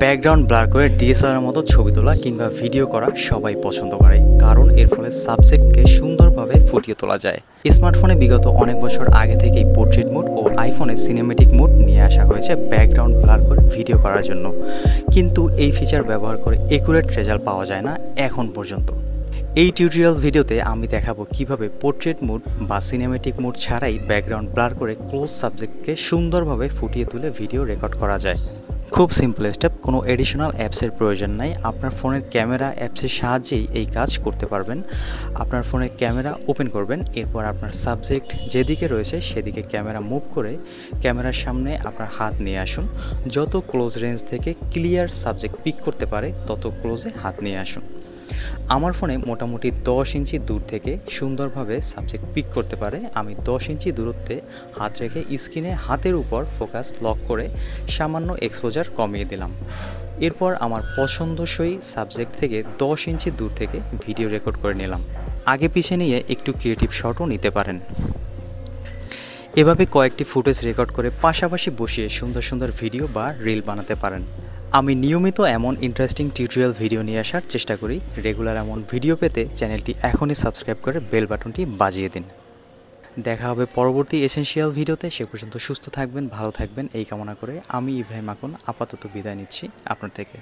Background blur করে DSLR মতো ছবি তোলা কিংবা ভিডিও করা সবাই পছন্দ করে, কারণ এর ফলে সাবজেক্টকে সুন্দরভাবে ফুটিয়ে তোলা যায়। স্মার্টফোনে বিগত অনেক বছর আগে থেকেই পোর্ট্রেট মোড ও আইফোনে সিনেমেটিক মোড নিয়ে আসা হয়েছে ব্যাকগ্রাউন্ড ব্লার করে ভিডিও করার জন্য। কিন্তু এই ফিচার ব্যবহার করে একুরেট রেজাল্ট পাওয়া যায় না এখন পর্যন্ত। এই টিউটোরিয়াল ভিডিওতে আমি দেখাবো কীভাবে পোর্ট্রেট মোড বা সিনেমেটিক মোড ছাড়াই ব্যাকগ্রাউন্ড ব্লার করে ক্লোজ সাবজেক্টকে সুন্দরভাবে ফুটিয়ে তুলে ভিডিও রেকর্ড করা যায়। খুব সিম্পল স্টেপ কোনো এডিশনাল অ্যাপসের প্রয়োজন নাই। আপনার ফোনের ক্যামেরা অ্যাপসের সাহায্যেই এই কাজ করতে পারবেন। আপনার ফোনের ক্যামেরা ওপেন করবেন, এরপর আপনার সাবজেক্ট যেদিকে রয়েছে সেদিকে ক্যামেরা মুভ করে ক্যামেরার সামনে আপনার হাত নিয়ে আসুন। যত ক্লোজ রেঞ্জ থেকে ক্লিয়ার সাবজেক্ট পিক করতে পারে, তত ক্লোজে হাত নিয়ে আসুন। আমার ফোনে মোটামুটি দশ ইঞ্চি দূর থেকে সুন্দরভাবে সাবজেক্ট পিক করতে পারে। আমি দশ ইঞ্চি দূরত্বে হাত রেখে স্ক্রিনে হাতের উপর ফোকাস লক করে সামান্য এক্সপোজার কমিয়ে দিলাম। এরপর আমার পছন্দসই সাবজেক্ট থেকে দশ ইঞ্চি দূর থেকে ভিডিও রেকর্ড করে নিলাম। আগে পিছে নিয়ে একটু ক্রিয়েটিভ শটও নিতে পারেন। এভাবে কয়েকটি ফুটেজ রেকর্ড করে পাশাপাশি বসিয়ে সুন্দর সুন্দর ভিডিও বা রিল বানাতে পারেন। আমি নিয়মিত এমন ইন্টারেস্টিং টিউটোরিয়াল ভিডিও নিয়ে আসার চেষ্টা করি। রেগুলার এমন ভিডিও পেতে চ্যানেলটি এখনই সাবস্ক্রাইব করে বেল বাটনটি বাজিয়ে দিন। দেখা হবে পরবর্তী এসেন্সিয়াল ভিডিওতে সে পর্যন্ত সুস্থ থাকবেন, ভালো থাকবেন। এই কামনা করে আমি ইব্রাহিম আকন আপাতত বিদায় নিচ্ছি আপনার থেকে।